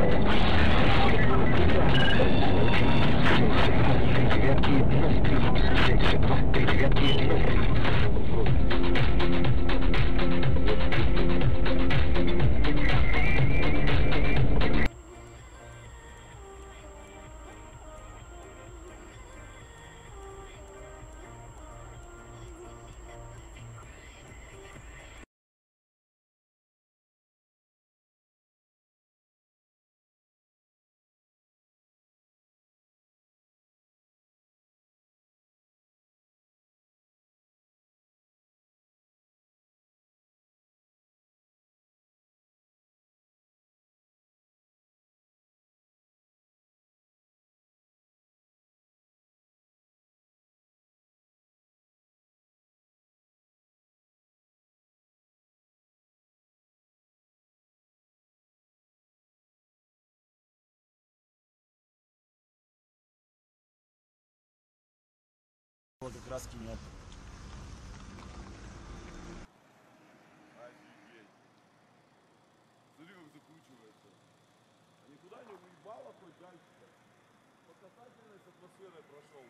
Thank you. Как раз нет. Офигеть. Смотри, как закручивается. А никуда не уебало хоть дальше. По касательной с атмосферой прошел.